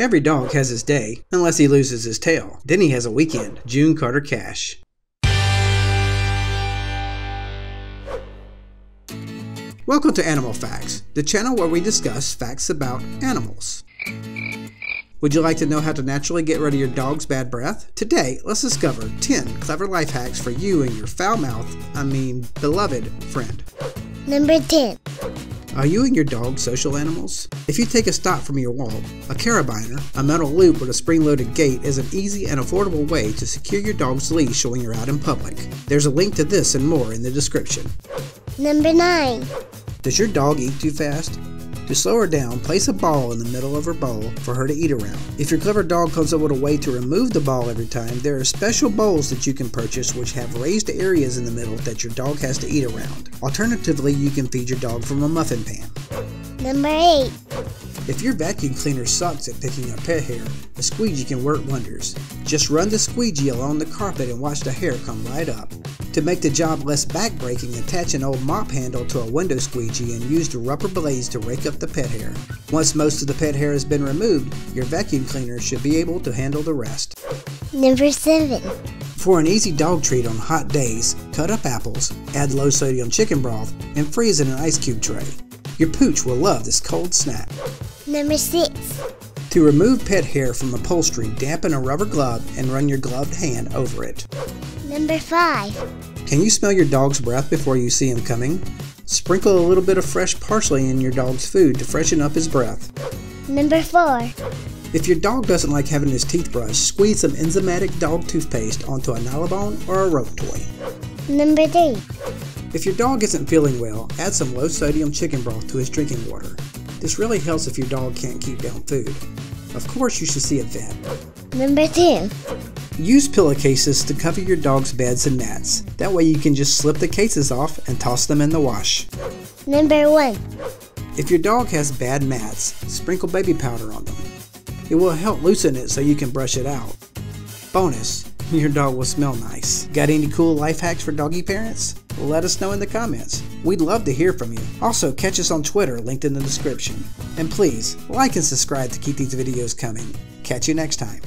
Every dog has his day, unless he loses his tail. Then he has a weekend. June Carter Cash. Welcome to Animal Facts, the channel where we discuss facts about animals. Would you like to know how to naturally get rid of your dog's bad breath? Today, let's discover 10 clever life hacks for you and your foul mouth, I mean, beloved friend. Number 10. Are you and your dog social animals? If you take a stop from your walk, a carabiner, a metal loop with a spring-loaded gate is an easy and affordable way to secure your dog's leash when you're out in public. There's a link to this and more in the description. Number 9. Does your dog eat too fast? To slow her down, place a ball in the middle of her bowl for her to eat around. If your clever dog comes up with a way to remove the ball every time, there are special bowls that you can purchase which have raised areas in the middle that your dog has to eat around. Alternatively, you can feed your dog from a muffin pan. Number 8. If your vacuum cleaner sucks at picking up pet hair, a squeegee can work wonders. Just run the squeegee along the carpet and watch the hair come right up. To make the job less backbreaking, attach an old mop handle to a window squeegee and use the rubber blades to rake up the pet hair. Once most of the pet hair has been removed, your vacuum cleaner should be able to handle the rest. Number 7. For an easy dog treat on hot days, cut up apples, add low sodium chicken broth, and freeze in an ice cube tray. Your pooch will love this cold snack. Number 6. To remove pet hair from upholstery, dampen a rubber glove and run your gloved hand over it. Number 5. Can you smell your dog's breath before you see him coming? Sprinkle a little bit of fresh parsley in your dog's food to freshen up his breath. Number 4. If your dog doesn't like having his teeth brushed, squeeze some enzymatic dog toothpaste onto a Nylabone or a rope toy. Number 3. If your dog isn't feeling well, add some low sodium chicken broth to his drinking water. This really helps if your dog can't keep down food. Of course, you should see a vet. Number 2. Use pillowcases to cover your dog's beds and mats. That way you can just slip the cases off and toss them in the wash. Number 1. If your dog has bad mats, sprinkle baby powder on them. It will help loosen it so you can brush it out. Bonus, your dog will smell nice. Got any cool life hacks for doggy parents? Let us know in the comments. We'd love to hear from you. Also, catch us on Twitter, linked in the description. And please, like and subscribe to keep these videos coming. Catch you next time.